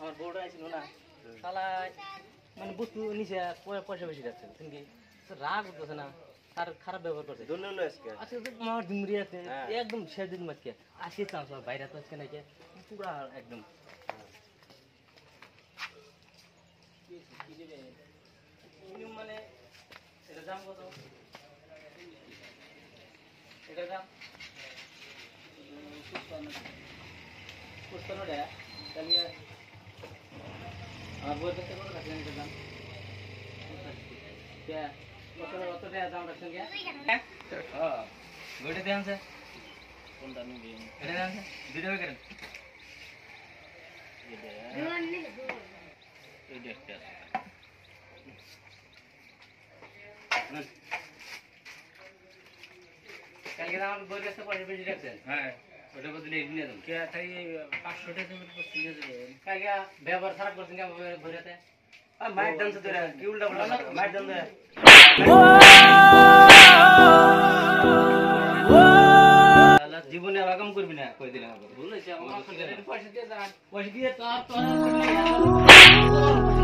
আমার বউটা ছিল না শালায় মানে বস্তু নিচে পয়সা বেশি খাচ্ছে কি রাগ উঠতেছে না তার খারাপ ব্যবহার করছে আজকে আমার ডুমরি আছে একদম শেষ দিন আজকে আজকে চান্স হ্যাঁ। বাইরে তো আজকে নাকি পুরা একদম মানে এটা দাম কত এটা দাম পুষ্পান্ন পুষ্পান্ন चलिए आप बोलते करो रख लेंगे दाम क्या मतलब वो तो क्या तो दाम रखें क्या हां गोटे हाँ। ध्यान से कौन दाम में गेम अरे ध्यान से वीडियो करें ये दे हाँ। ये देख क्या कल के दाम बोल के सब पढ़े पे रखते हैं हां বদ বদলে এলেন কে টাই 500 টাকা দিতে বলছেন কাকা ব্যৱহার খারাপ করছেন কেন ভুইয়াতে আর মাইদামত তোরা কি উলডবল মাইদামত ওহ ওহ লাল জীবনে আগাম করবি না কই দিলাম ভুলেছে আমার কাছে টাকা দিতে আছ টাকা দিতে আর তোরা